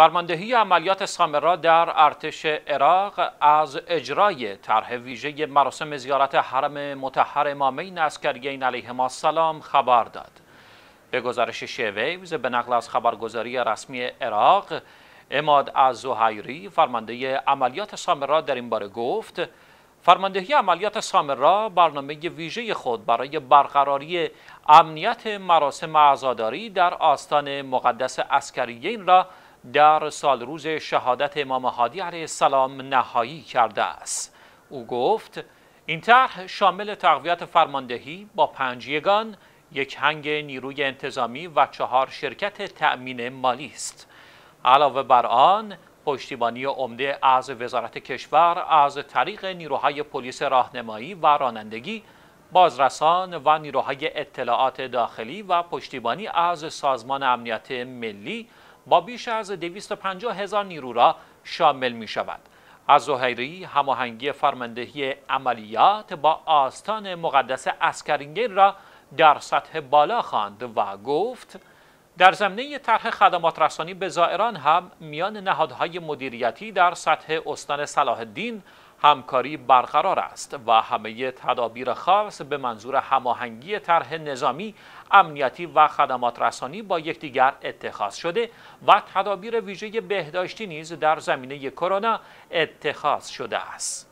فرماندهی عملیات سامرا در ارتش عراق از اجرای طرح ویژه مراسم زیارت حرم متحر امامین عسکریین علیهما السلام خبر داد. به گزارش شیویوز به نقل از خبرگزاری رسمی عراق اماد از زهیری فرمانده عملیات سامرا در این باره گفت فرماندهی عملیات سامرا برنامه ویژه خود برای برقراری امنیت مراسم عزاداری در آستان مقدس اسکریین را در سال روز شهادت امام هادی علیه السلام نهایی کرده است. او گفت این طرح شامل تقویت فرماندهی با پنج یگان یک هنگ نیروی انتظامی و چهار شرکت تأمین مالی است. علاوه بر آن پشتیبانی عمده از وزارت کشور از طریق نیروهای پلیس راهنمایی و رانندگی بازرسان و نیروهای اطلاعات داخلی و پشتیبانی از سازمان امنیت ملی با بیش از 250 هزار نیرو را شامل می شود. الزهیری هماهنگی فرماندهی عملیات با آستان مقدس عسکریین را در سطح بالا خواند و گفت در زمینه طرح خدمات رسانی به زائران هم میان نهادهای مدیریتی در سطح استان صلاح الدین همکاری برقرار است و همه تدابیر خاص به منظور هماهنگی طرح نظامی، امنیتی و خدمات رسانی با یکدیگر اتخاذ شده و تدابیر ویژه بهداشتی نیز در زمینه کرونا اتخاذ شده است.